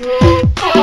Oh!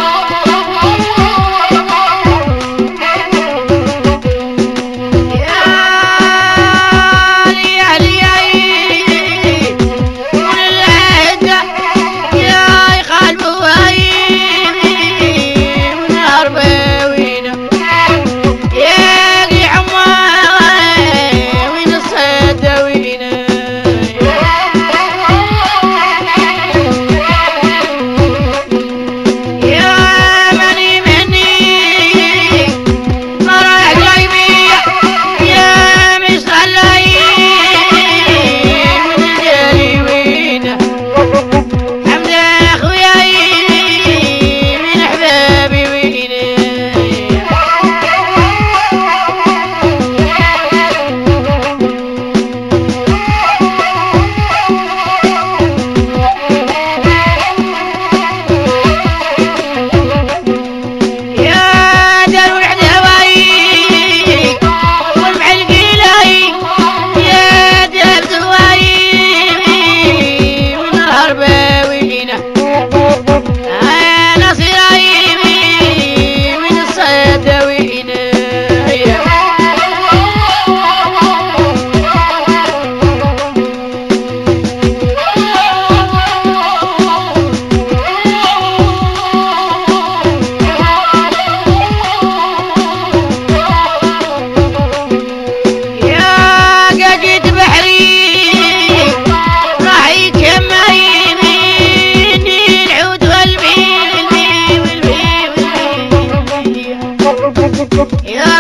¡Eh!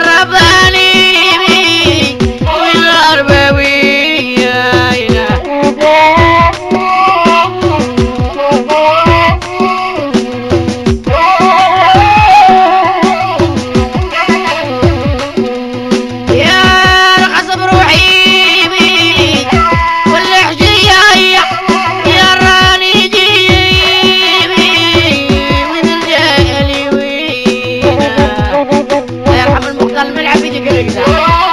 Exacto.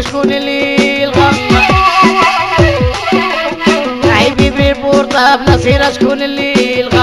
شكون اللي يلغى عيبي بالبورطة بنصيرة شكون اللي يلغى